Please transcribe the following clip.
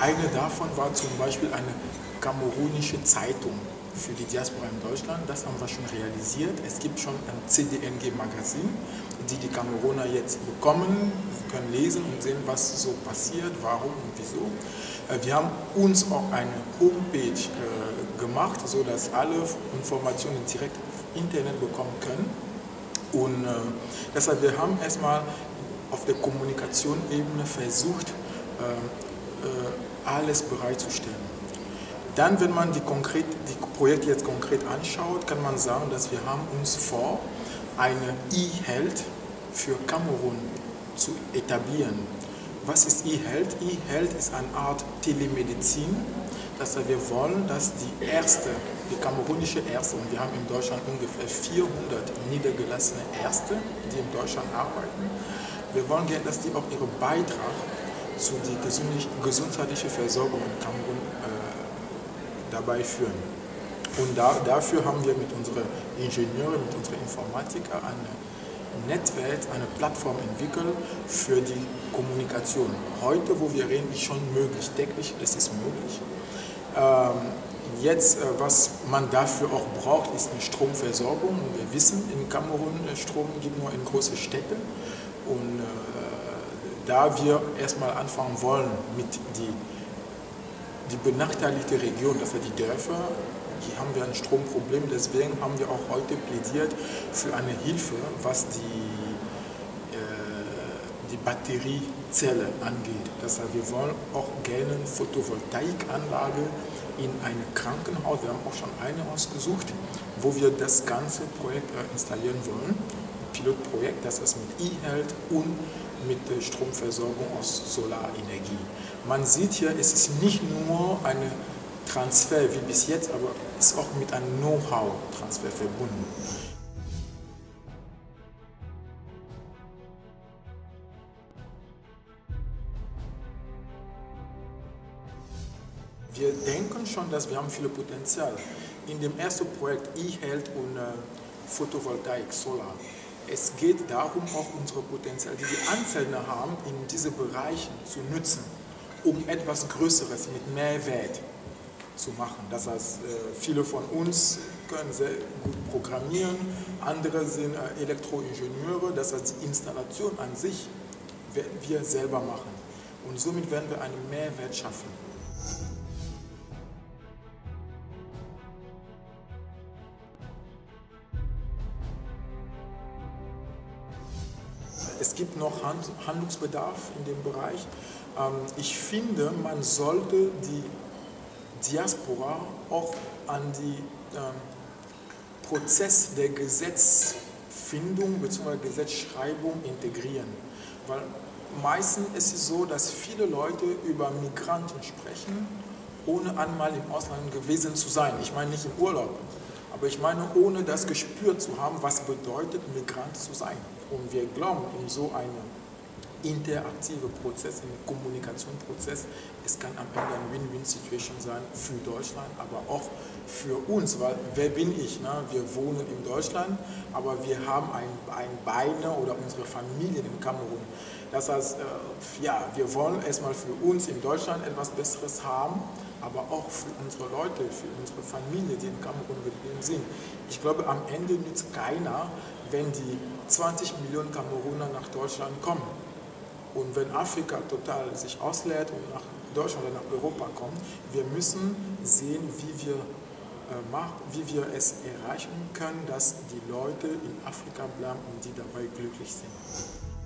Eine davon war zum Beispiel eine kamerunische Zeitung für die Diaspora in Deutschland. Das haben wir schon realisiert. Es gibt schon ein CDNG-Magazin, die die Kameruner jetzt bekommen, Sie können lesen und sehen, was so passiert, warum und wieso. Äh, wir haben uns auch eine Homepage äh, gemacht, sodass alle Informationen direkt auf Internet bekommen können. Und äh, deshalb, wir haben erstmal auf der Kommunikationsebene versucht, alles bereitzustellen. Dann, wenn man die, konkret, die Projekte jetzt konkret anschaut, kann man sagen, dass wir haben uns vor, eine E-Health für Kamerun zu etablieren. Was ist E-Health? E-Health ist eine Art Telemedizin. Das heißt, wir wollen, dass die Ärzte, die kamerunische Ärzte, und wir haben in Deutschland ungefähr 400 niedergelassene Ärzte, die in Deutschland arbeiten, wir wollen gerne, dass die auch ihren Beitrag zu der gesundheitlichen Versorgung in Kamerun äh, dabei führen. Und da, dafür haben wir mit unseren Ingenieuren, mit unseren Informatikern eine Netzwerk, eine Plattform entwickelt für die Kommunikation. Heute, wo wir reden, ist schon möglich. Täglich ist möglich. Ähm, jetzt, äh, was man dafür auch braucht, ist eine Stromversorgung. Wir wissen, in Kamerun äh, Strom gibt nur in große Städte. Und äh, da wir erstmal anfangen wollen mit die, die benachteiligte Region, das sind die Dörfer, hier haben wir ein Stromproblem. Deswegen haben wir auch heute plädiert für eine Hilfe, was die, äh, die Batteriezelle angeht. Das heißt, wir wollen auch gerne eine Photovoltaikanlage in einem Krankenhaus, wir haben auch schon eine ausgesucht, wo wir das ganze Projekt äh, installieren wollen. Ein Pilotprojekt, das es mit E-Health und mit der Stromversorgung aus Solarenergie. Man sieht hier, es ist nicht nur eine Transfer wie bis jetzt, aber ist auch mit einem Know-how-Transfer verbunden. Wir denken schon, dass wir haben viele Potenzial. In dem ersten Projekt E-Health und äh, Photovoltaik, Solar, es geht darum, auch unsere Potenziale, die die Einzelnen haben, in diese Bereiche zu nutzen, um etwas Größeres mit Mehrwert zu machen. Das heißt, äh, viele von uns können sehr gut programmieren, andere sind äh, Elektroingenieure, das heißt, die Installation an sich werden wir selber machen. Und somit werden wir einen Mehrwert schaffen. Es gibt noch Handlungsbedarf in dem Bereich. Ähm, ich finde, man sollte die Diaspora auch an den ähm, Prozess der Gesetzfindung bzw. Gesetzschreibung integrieren. Weil meistens ist es so, dass viele Leute über Migranten sprechen, ohne einmal im Ausland gewesen zu sein. Ich meine nicht im Urlaub, aber ich meine, ohne das Gespür zu haben, was bedeutet, Migrant zu sein. Und wir glauben, in so einem interaktive Prozess, ein Kommunikationsprozess. Es kann am Ende eine Win-Win-Situation sein für Deutschland, aber auch für uns, weil wer bin ich? Ne? Wir wohnen in Deutschland, aber wir haben ein, ein Beine oder unsere Familien in Kamerun. Das heißt, äh, ja, wir wollen erstmal für uns in Deutschland etwas Besseres haben, aber auch für unsere Leute, für unsere Familie, die in Kamerun geblieben sind. Ich glaube, am Ende nützt keiner, wenn die 20 Millionen Kameruner nach Deutschland kommen und wenn Afrika total sich ausleert und nach Deutschland oder nach Europa kommt, wir müssen sehen, wie wir, äh, machen, wie wir es erreichen können, dass die Leute in Afrika bleiben und die dabei glücklich sind.